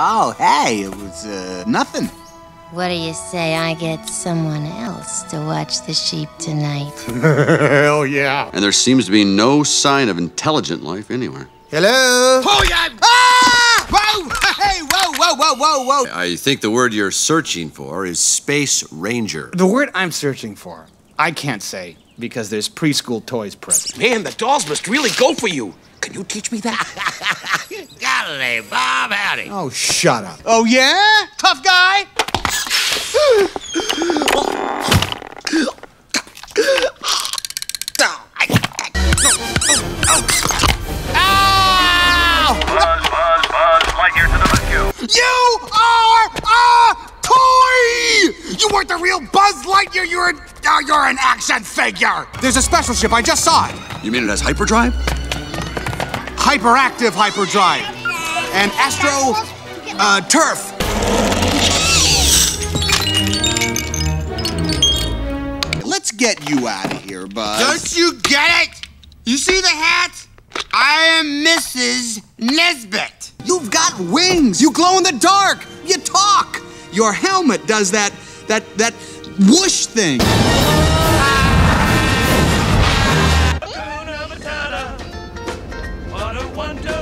Oh, hey, it was, uh, nothing. What do you say I get someone else to watch the sheep tonight? Hell yeah. And there seems to be no sign of intelligent life anywhere. Hello? Oh, yeah! Ah! Whoa! Hey, whoa, whoa, whoa, whoa, whoa! I think the word you're searching for is Space Ranger. The word I'm searching for, I can't say because there's preschool toys present. Man, the dolls must really go for you. Can you teach me that? Golly, Bob. Oh, shut up. Oh, yeah? Tough guy? Ow! Buzz, Buzz, Buzz, Lightyear to the rescue. You are a toy! You weren't the real Buzz Lightyear. You're an, uh, you're an action figure. There's a special ship. I just saw it. You mean it has hyperdrive? Hyperactive hyperdrive and Astro uh, Turf. Let's get you out of here, Buzz. Don't you get it? You see the hat? I am Mrs. Nesbit. You've got wings. You glow in the dark. You talk. Your helmet does that that that whoosh thing. What a wonder